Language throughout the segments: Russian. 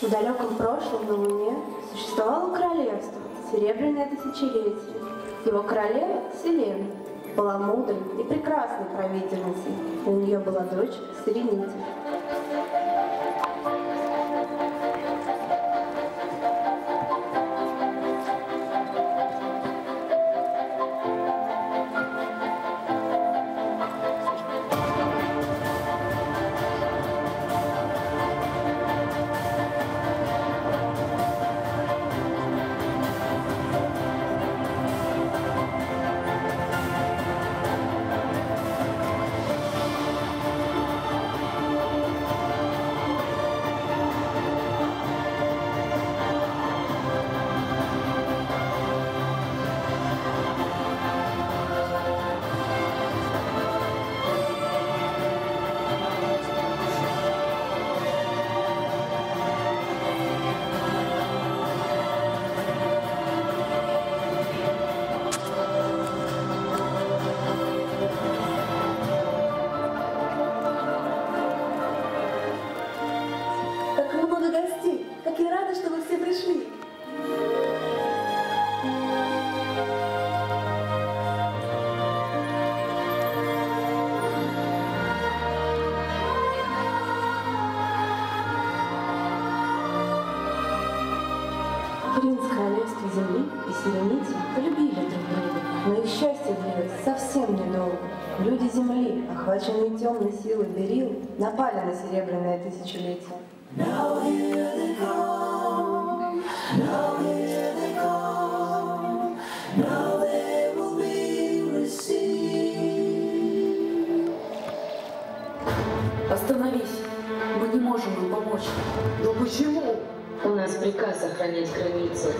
В далеком прошлом на Луне существовало королевство, серебряное тысячелетие. Его королева Селена была мудрой и прекрасной правительницей. У нее была дочь Сиренитель. Земли и Сиренитель полюбили друг друга, но их счастье длилось совсем недолго. Люди Земли, охваченные темной силой Берил, напали на Серебряное Тысячелетие. Остановись. Мы не можем им помочь. Но почему? У нас приказ охранять границы.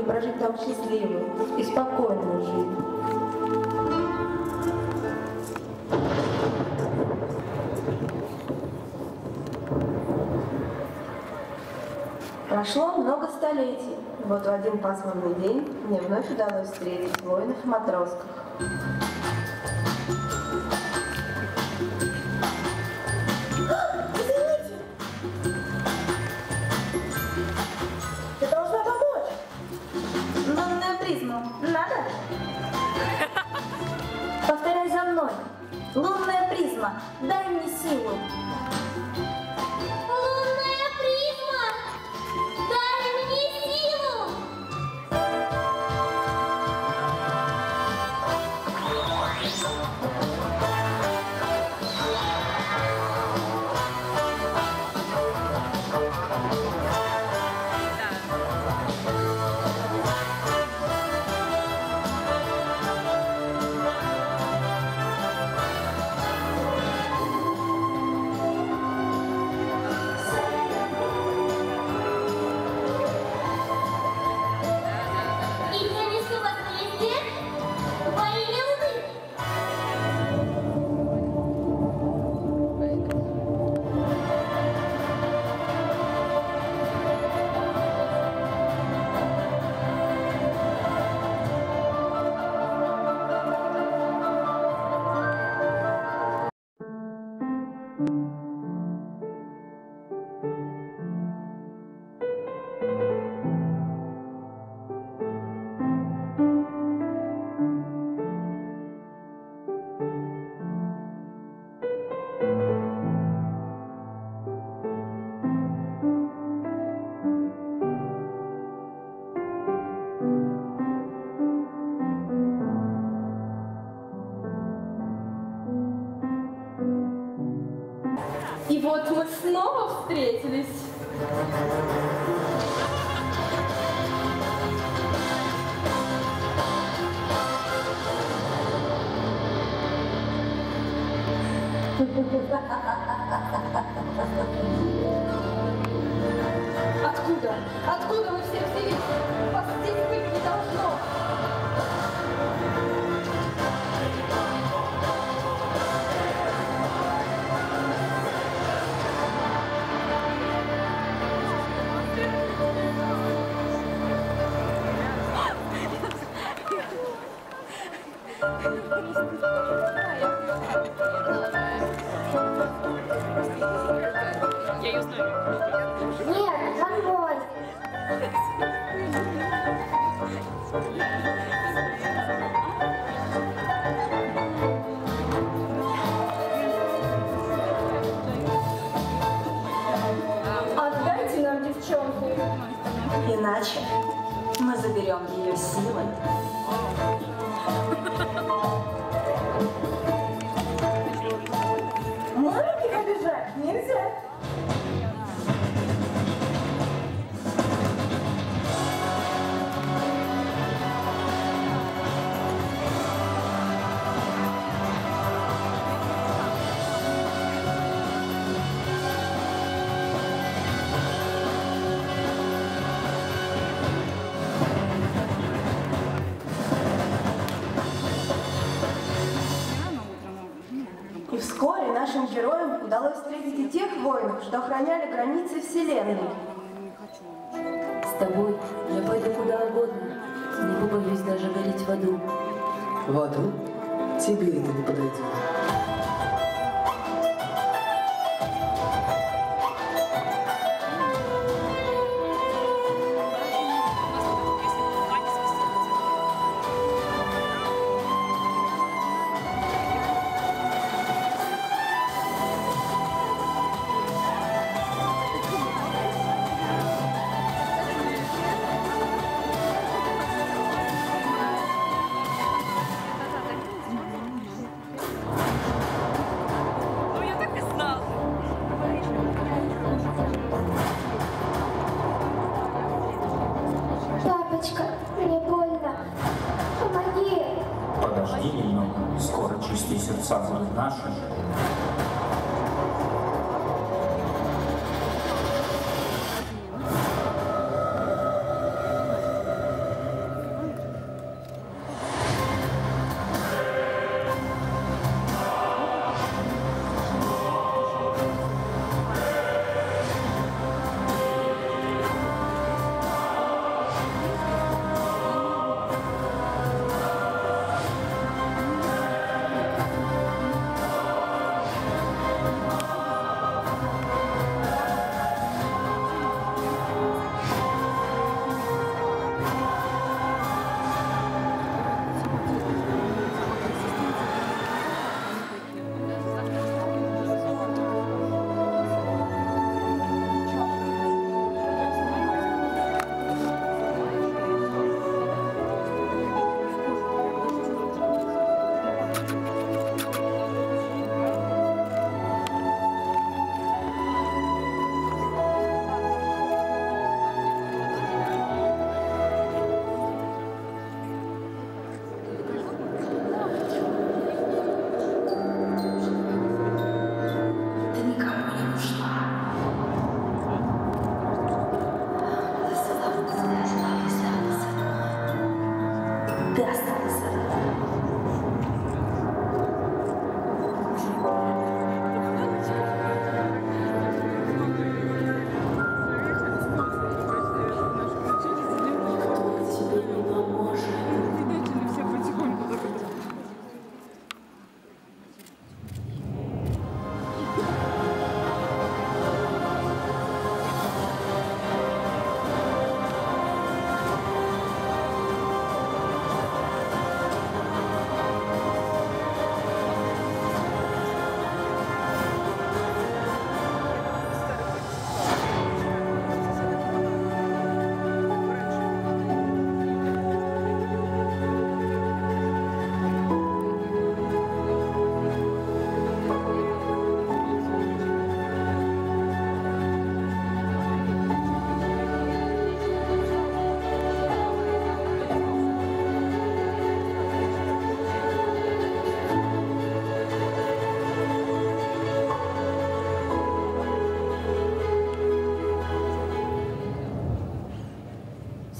И прожить там счастливую и спокойную жизнь. Прошло много столетий. Вот в один пасмурный день мне вновь удалось встретить воинов Лунная призма. Дай мне силу. minutes Иначе мы заберем ее силой. Героям удалось встретить и тех воинов, что охраняли границы Вселенной. С тобой я пойду куда угодно. Не побоюсь даже гореть в аду. В аду тебе это не подойдет.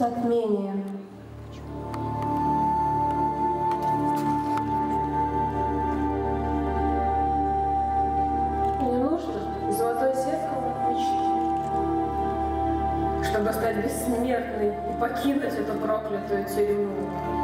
Затмение. Не нужно золотое зеркало мечты, чтобы стать бессмертной и покинуть эту проклятую тюрьму.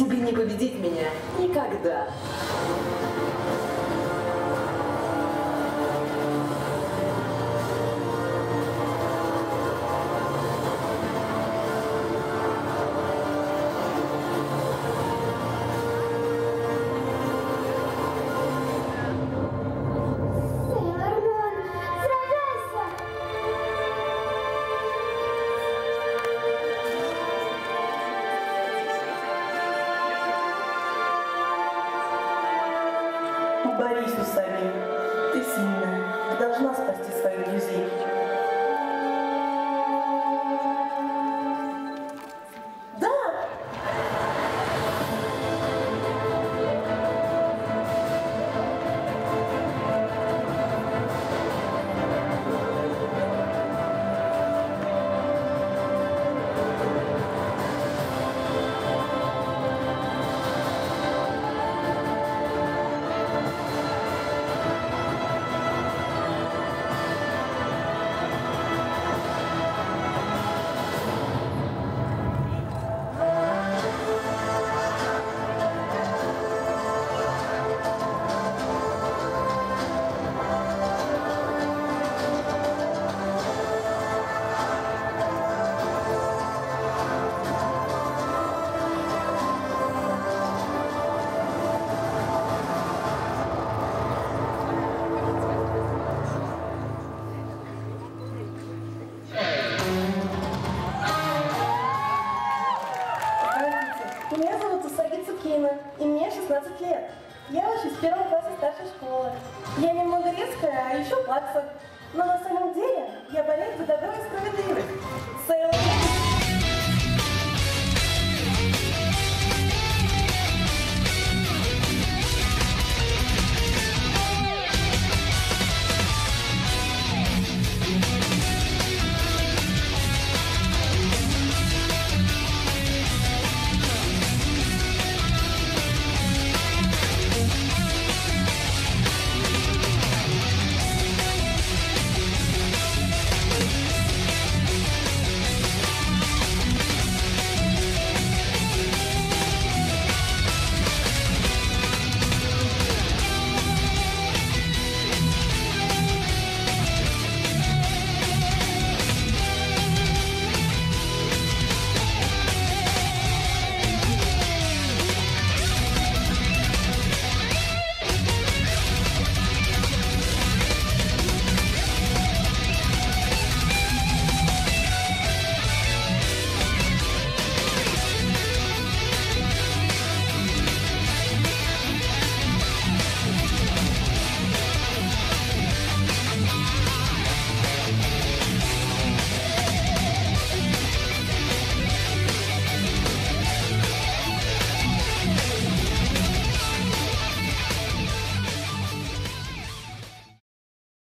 Тебе не победить меня никогда.